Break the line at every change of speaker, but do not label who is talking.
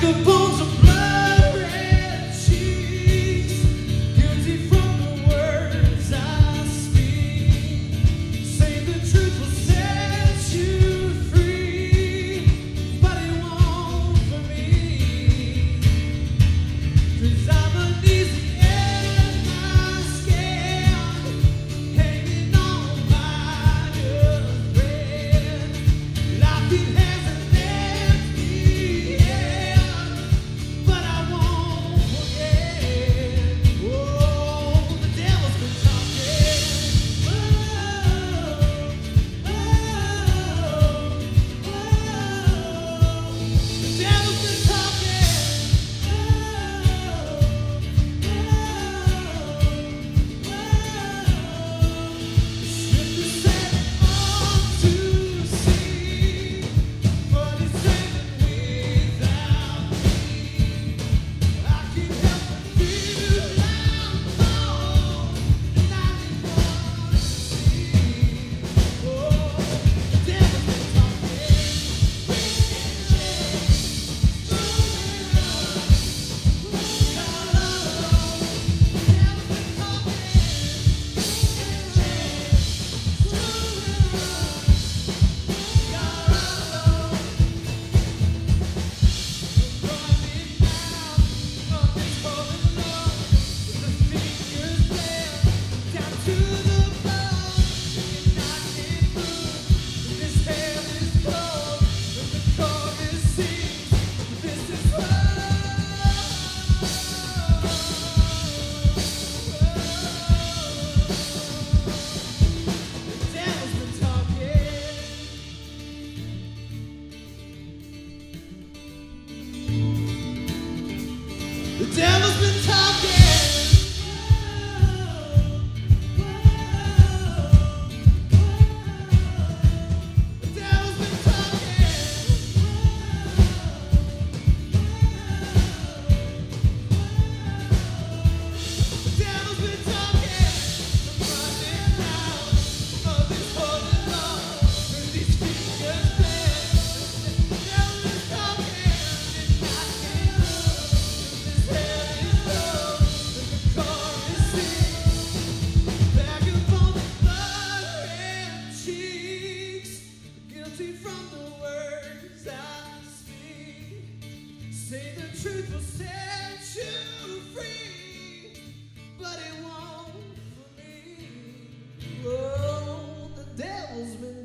good bones Devil's been the words I speak. Say the truth will set you free, but it won't for me. Oh, the devil's been.